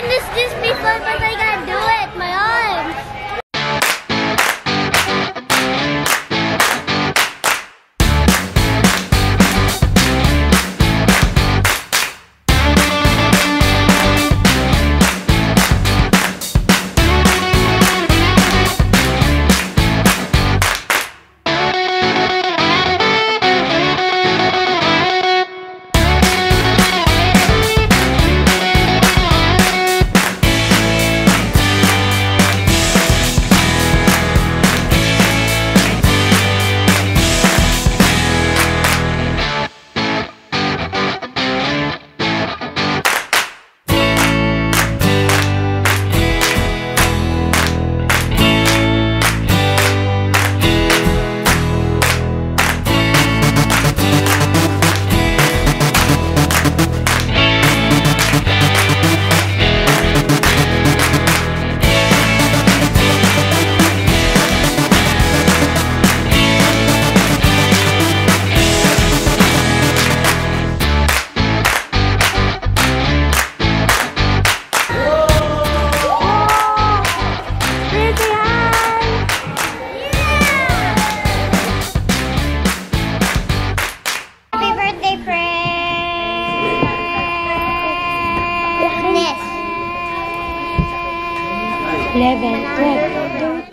can this just be fun, but I gotta birthday, friend. Eleven.